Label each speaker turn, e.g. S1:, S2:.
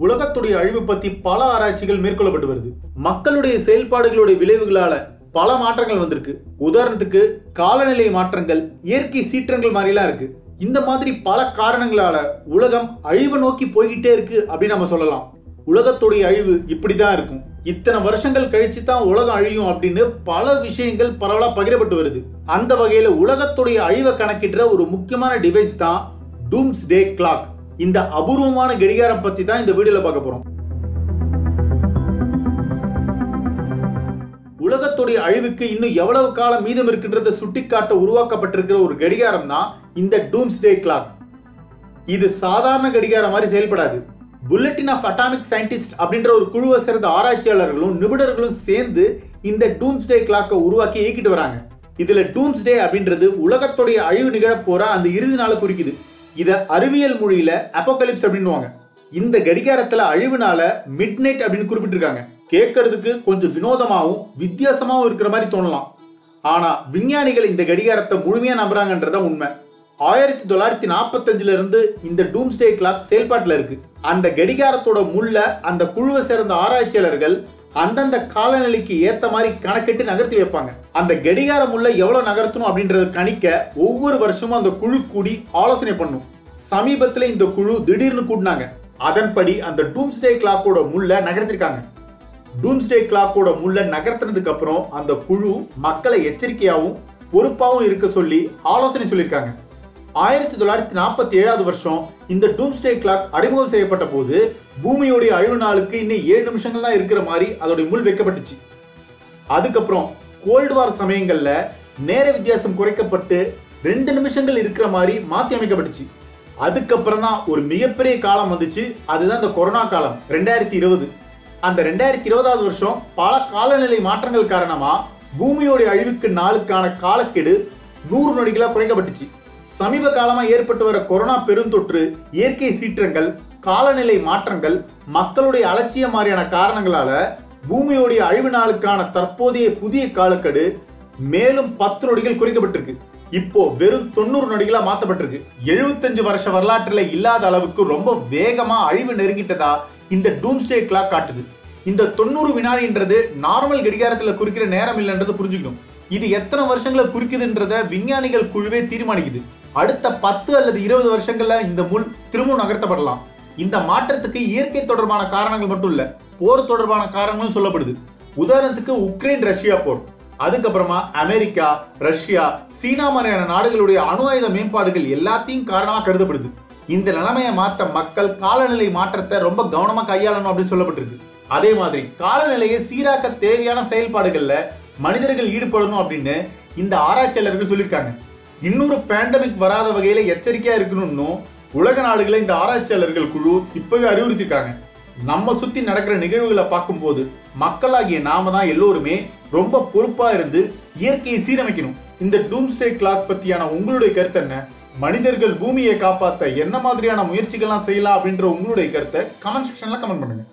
S1: உலகத்துடைய அழிவு பத்தி பல ஆராய்ச்சிகள் மேற்கொள்ளப்பட்டு வருது. மக்களுடைய செயல்பாடுகளுடைய விளைவுகளால பல மாற்றங்கள் வந்திருக்கு. உதாரணத்துக்கு காலநிலை மாற்றங்கள் இயற்கை சீற்றங்கள் மாதிரிலாம் இருக்கு. இந்த மாதிரி பல காரணங்களால உலகம் அழிவு நோக்கி போய்கிட்டே இருக்கு அப்படின்னு நம்ம சொல்லலாம். உலகத்துடைய அழிவு இப்படிதான் இருக்கும். இத்தனை வருஷங்கள் கழிச்சு தான் உலகம் அழியும் அப்படின்னு பல விஷயங்கள் பரவலாக பகிரப்பட்டு வருது. அந்த வகையில் உலகத்துடைய அழிவை கணக்கிடுற ஒரு முக்கியமான டிவைஸ் தான் டூம்ஸ் டே கிளாக் இந்த அபூர்வமான கடிகாரம் பத்தி தான் இந்த வீடியோல பார்க்க போறோம். உலகத்துடைய அழிவுக்கு இன்னும் எவ்வளவு காலம் மீதம் இருக்கின்றதை சுட்டிக்காட்ட உருவாக்கப்பட்டிருக்கிற ஒரு கடிகாரம் தான் இந்த டூம்ஸ் டே கிளாக் இது சாதாரண கடிகாரம் மாதிரி செயல்படாது. புல்லட்டின் ஆஃப் அட்டாமிக் சயின்டிஸ்ட் அப்படின்ற ஒரு குழுவை சேர்ந்த ஆராய்ச்சியாளர்களும் நிபுணர்களும் சேர்ந்து இந்த டூம்ஸ் டே கிளாக்கை உருவாக்கி இயக்கிட்டு வராங்க. இதுல டூம்ஸ் டே அப்படின்றது உலகத்துடைய அழிவு நிகழப்போற அந்த இறுதி நாளை குறிக்குது. இதை அறிவியல் மொழியில அப்போகலிப்ஸ் அப்படின்னுவாங்க. இந்த கடிகாரத்துல அழிவுனால மிட் நைட் அப்படின்னு குறிப்பிட்டிருக்காங்க. கேட்கறதுக்கு கொஞ்சம் வினோதமாகவும் வித்தியாசமாகவும் இருக்கிற மாதிரி தோணலாம். ஆனா விஞ்ஞானிகள் இந்த கடிகாரத்தை முழுமையா நம்புறாங்கன்றதான் உண்மை. ஆயிரத்தி தொள்ளாயிரத்தி நாற்பத்தஞ்சுல இருந்து இந்த டூம்ஸ்டே கிளாக் செயல்பாட்டில் இருக்கு. அந்த கடிகாரத்தோட முள்ள அந்த குழுவை சேர்ந்த ஆராய்ச்சியாளர்கள் அந்தந்த காலநிலைக்கு ஏற்ற மாதிரி கணக்கிட்டு நகர்த்தி வைப்பாங்க. அந்த கடிகார முள்ள எவ்வளோ நகர்த்தணும் அப்படின்றத கணிக்க ஒவ்வொரு வருஷமும் அந்த குழு கூடி ஆலோசனை பண்ணும். சமீபத்தில் இந்த குழு திடீர்னு கூட்டினாங்க. அதன்படி அந்த டூம்ஸ்டே கிளாக்கோட முள்ள நகர்த்திருக்காங்க. டூம்ஸ்டே கிளாக்கோட முள்ள நகர்த்தினதுக்கு அப்புறம் அந்த குழு மக்களை எச்சரிக்கையாகவும் பொறுப்பாகவும் இருக்க சொல்லி ஆலோசனை சொல்லியிருக்காங்க. ஆயிரத்தி தொள்ளாயிரத்தி நாற்பத்தி ஏழாவது வருஷம் இந்த டூம்ஸ்டே கிளாக் அறிமுகம் செய்யப்பட்ட போது பூமியோடைய அழிவு நாளுக்கு இன்னும் ஏழு நிமிஷங்கள் தான் இருக்கிற மாதிரி அதோடைய முள் வைக்கப்பட்டுச்சு. அதுக்கப்புறம் கோல்டு வார் சமயங்களில் நேர வித்தியாசம் குறைக்கப்பட்டு ரெண்டு நிமிஷங்கள் இருக்கிற மாதிரி மாற்றி அமைக்கப்பட்டுச்சு. அதுக்கப்புறம் தான் ஒரு மிகப்பெரிய காலம் வந்துச்சு. அதுதான் இந்த கொரோனா காலம் ரெண்டாயிரத்தி இருபது. அந்த ரெண்டாயிரத்தி இருபதாவது வருஷம் பல காலநிலை மாற்றங்கள் காரணமாக பூமியோடைய அழிவுக்கு நாளுக்கான காலக்கெடு நூறு நொடிகளாக குறைக்கப்பட்டுச்சு. சமீப காலமாக ஏற்பட்டு வர கொரோனா பெருந்தொற்று இயற்கை சீற்றங்கள் காலநிலை மாற்றங்கள் மக்களுடைய அலட்சியம் மாதிரியான காரணங்களால பூமியோடைய அழிவு நாளுக்கான தற்போதைய புதிய காலக்கெடு மேலும் பத்து நொடிகள் குறைக்கப்பட்டிருக்கு. இப்போ வெறும் தொண்ணூறு நொடிகளா மாற்றப்பட்டிருக்கு எழுபத்தஞ்சு வருஷ வரலாற்றில் இல்லாத அளவுக்கு ரொம்ப வேகமா அழிவு நெருங்கிட்டதா இந்த டூம்ஸ்டே கிளாக் காட்டுது. இந்த தொண்ணூறு வினாடின்றது நார்மல் கடிகாரத்தில் குறிக்கிற நேரம் இல்லைன்றது புரிஞ்சுக்கணும். இது எத்தனை வருஷங்களை குறிக்குதுன்றத விஞ்ஞானிகள் குழுவே தீர்மானிக்குது. அடுத்த பத்து அல்லது இருபது வருஷங்கள்ல இந்த முள் திரும்பவும் நகர்த்தப்படலாம். இந்த மாற்றத்துக்கு இயற்கை தொடர்பான காரணங்கள் மட்டும் இல்ல போர் தொடர்பான காரணங்களும் சொல்லப்படுது. உதாரணத்துக்கு உக்ரைன் ரஷ்யா போர். அதுக்கப்புறமா அமெரிக்கா ரஷ்யா சீனா மாதிரியான நாடுகளுடைய அணு ஆயுத மேம்பாடுகள் எல்லாத்தையும் காரணமாக கருதப்படுது. இந்த நிலைமையை மாற்ற மக்கள் காலநிலை மாற்றத்தை ரொம்ப கவனமாக கையாளணும் அப்படின்னு சொல்லப்பட்டிருக்கு. அதே மாதிரி காலநிலையை சீராக்க தேவையான செயல்பாடுகளில் மனிதர்கள் ஈடுபடணும் அப்படின்னு இந்த ஆராய்ச்சியாளர்கள் சொல்லியிருக்காங்க. இன்னொரு பேண்டமிக் வராத வகையில் எச்சரிக்கையாக இருக்கணும்னு உலக நாடுகளை இந்த ஆராய்ச்சியாளர்கள் குழு இப்போவே அறிவுறுத்திருக்காங்க. நம்ம சுற்றி நடக்கிற நிகழ்வுகளை பார்க்கும்போது மக்களாகிய நாம தான் எல்லோருமே ரொம்ப பொறுப்பாக இருந்து இயற்கையை சீரமைக்கணும். இந்த டூம்ஸ்டே கிளாக் பற்றியான உங்களுடைய கருத்து என்ன? மனிதர்கள் பூமியை காப்பாற்ற என்ன மாதிரியான முயற்சிகள்லாம் செய்யலாம் அப்படின்ற உங்களுடைய கருத்தை கமெண்ட் செக்ஷனில் கமெண்ட் பண்ணுங்க.